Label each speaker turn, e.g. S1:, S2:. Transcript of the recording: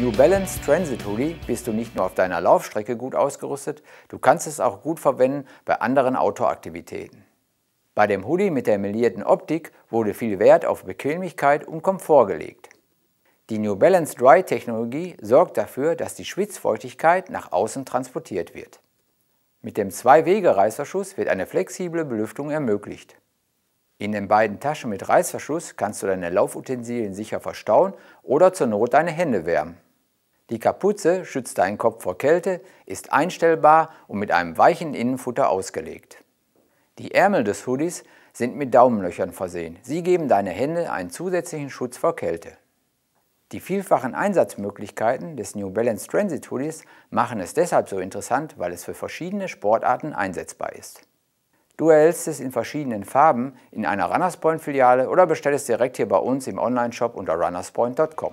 S1: New Balance Transit Hoodie bist du nicht nur auf deiner Laufstrecke gut ausgerüstet, du kannst es auch gut verwenden bei anderen Outdoor-Aktivitäten. Bei dem Hoodie mit der melierten Optik wurde viel Wert auf Bequemlichkeit und Komfort gelegt. Die New Balance Dry Technologie sorgt dafür, dass die Schwitzfeuchtigkeit nach außen transportiert wird. Mit dem Zwei-Wege-Reißverschluss wird eine flexible Belüftung ermöglicht. In den beiden Taschen mit Reißverschluss kannst du deine Laufutensilien sicher verstauen oder zur Not deine Hände wärmen. Die Kapuze schützt deinen Kopf vor Kälte, ist einstellbar und mit einem weichen Innenfutter ausgelegt. Die Ärmel des Hoodies sind mit Daumenlöchern versehen. Sie geben deine Hände einen zusätzlichen Schutz vor Kälte. Die vielfachen Einsatzmöglichkeiten des New Balance Transit Hoodies machen es deshalb so interessant, weil es für verschiedene Sportarten einsetzbar ist. Du erhältst es in verschiedenen Farben in einer Runners Point Filiale oder bestellst direkt hier bei uns im Onlineshop unter runnerspoint.com.